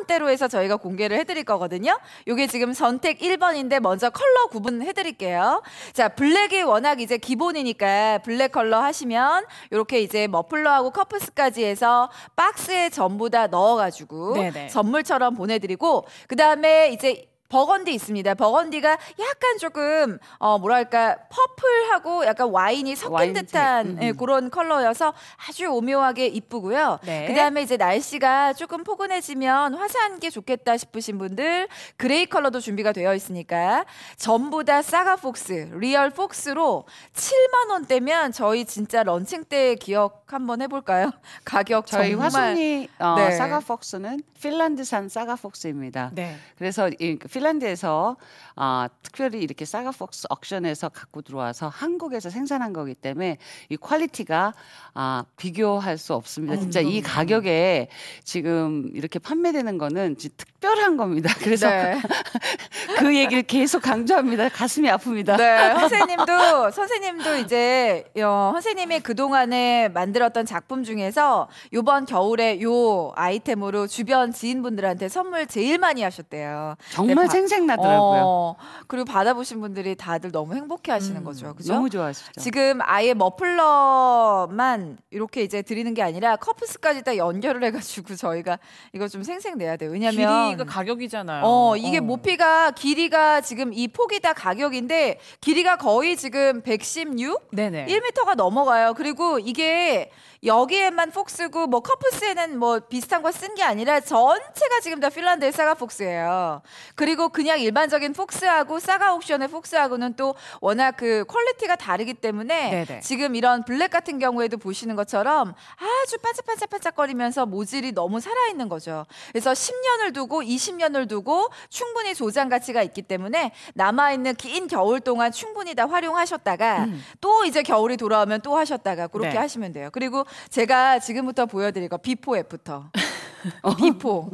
원대로 해서 저희가 공개를 해드릴 거거든요. 요게 지금 선택 1번인데 먼저 컬러 구분해드릴게요. 자, 블랙이 워낙 이제 기본이니까 블랙 컬러 하시면 요렇게 이제 머플러하고 커프스까지 해서 박스에 전부 다 넣어가지고 네네. 선물처럼 보내드리고 그 다음에 이제 버건디 있습니다. burgundy가 약간 조금 어 뭐랄까 purple하고 약간 와인이 섞인 와인색. 듯한 음, 예, 음. 그런 컬러여서 아주 오묘하게 이쁘고요. 네. 그다음에 이제 날씨가 조금 포근해지면 화사한 게 좋겠다 싶으신 분들 gray 컬러도 준비가 되어 있으니까 전부 다 사가 fox, real fox로 7만 원대면 저희 진짜 런칭 때 기억 한번 해 볼까요? 가격 저희 정말 화순이 어, 네. 사가 fox는 핀란드산 사가 fox입니다. 네. 그래서 이 핀란드에서 아, 특별히 이렇게 사가폭스 옥션에서 갖고 들어와서 한국에서 생산한 거기 때문에 이 quality가 아, 비교할 수 없습니다. 진짜 이 가격에 지금 이렇게 판매되는 거는 특별한 겁니다. 그래서 네. 그 얘기를 계속 강조합니다. 가슴이 아픕니다. 네, 선생님도 선생님도 이제 어, 선생님이 그 동안에 만들었던 작품 중에서 요번 겨울에 요 아이템으로 주변 지인분들한테 선물 제일 많이 하셨대요. 정말 생색나더라고요. 어, 그리고 받아보신 분들이 다들 너무 행복해 하시는 음, 거죠, 그죠? 너무 좋아하시죠. 지금 아예 머플러만 이렇게 이제 드리는 게 아니라 커프스까지 다 연결을 해가지고 저희가 이거 좀 생생내야 돼요. 왜냐면 길이가 가격이잖아요. 어, 이게 어. 모피가 길이가 지금 이 폭이 다 가격인데 길이가 거의 지금 116? 네네. 1m가 넘어가요. 그리고 이게 여기에만 폭스고 뭐 커프스에는 뭐 비슷한 거쓴게 아니라 전체가 지금 다 핀란드의 사가 폭스예요. 그리고 그냥 일반적인 fox하고 사가 옥션의 fox하고는 또 워낙 그 quality가 다르기 때문에 네네. 지금 이런 black 같은 경우에도 보시는 것처럼 아주 반짝반짝반짝거리면서 모질이 너무 살아있는 거죠. 그래서 10년을 두고 20년을 두고 충분히 소장 가치가 있기 때문에 남아있는 긴 겨울 동안 충분히 다 활용하셨다가 또 이제 겨울이 돌아오면 또 하셨다가 그렇게 네. 하시면 돼요. 그리고 제가 지금부터 보여드릴 거 before after. before.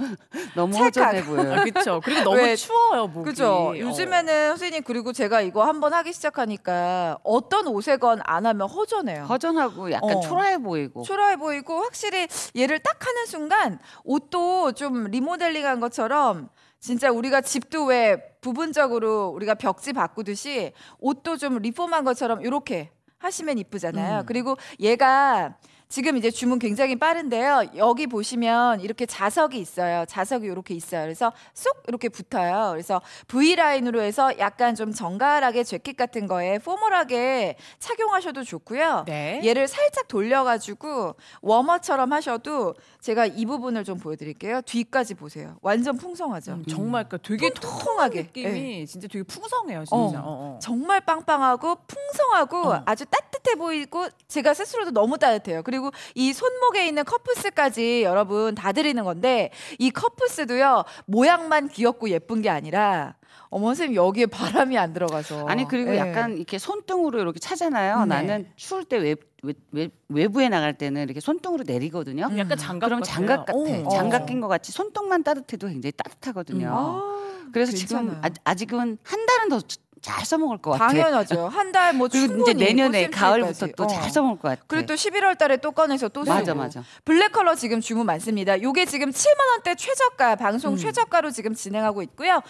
너무. 허전해 보여요. 아, 그렇죠. 그리고 너무 왜- 추워요, 목이. 그죠? 어. 요즘에는 선생님 그리고 제가 이거 한번 하기 시작하니까 어떤 옷에건 안 하면 허전해요. 허전하고 약간 어. 초라해 보이고. 초라해 보이고 확실히 얘를 딱 하는 순간 옷도 좀 리모델링한 것처럼 진짜 우리가 집도 왜 부분적으로 우리가 벽지 바꾸듯이 옷도 좀 리폼한 것처럼 이렇게 하시면 이쁘잖아요. 음. 그리고 얘가 지금 이제 주문 굉장히 빠른데요. 여기 보시면 이렇게 자석이 있어요. 자석이 이렇게 있어요. 그래서 쏙 이렇게 붙어요. 그래서 V 라인으로 해서 약간 좀 정갈하게 재킷 같은 거에 포멀하게 착용하셔도 좋고요. 네. 얘를 살짝 돌려가지고 워머처럼 하셔도 제가 이 부분을 좀 보여드릴게요. 뒤까지 보세요. 완전 풍성하죠. 음, 정말 그러니까 되게 통통하게. 느낌이 진짜 되게 풍성해요, 진짜. 어. 어, 어. 정말 빵빵하고 풍성하고 어. 아주 따뜻 해 보이고 제가 스스로도 너무 따뜻해요. 그리고 이 손목에 있는 커프스까지 여러분 다 드리는 건데 이 커프스도요 모양만 귀엽고 예쁜 게 아니라 어머 선생님 여기에 바람이 안 들어가서 아니 그리고 예. 약간 이렇게 손등으로 이렇게 차잖아요. 네. 나는 추울 때 외, 외, 외, 외 부에 나갈 때는 이렇게 손등으로 내리거든요. 음. 약간 장갑 그럼 같아요. 장갑 같아. 어. 장갑 낀 것 같이 손등만 따뜻해도 굉장히 따뜻하거든요. 음. 아, 그래서 괜찮아요. 지금 아, 아직은 한 달은 더 잘 써먹을 것 같아요. 당연하죠. 한 달 뭐 충분히 이제 내년에. 가을부터 또잘 어. 써먹을 것 같아요. 그리고 또 11월 달에 또 꺼내서 또 맞아 쓰고. 맞아. 블랙 컬러 지금 주문 많습니다. 요게 지금 7만 원대 최저가 방송 최저가로 지금 진행하고 있고요.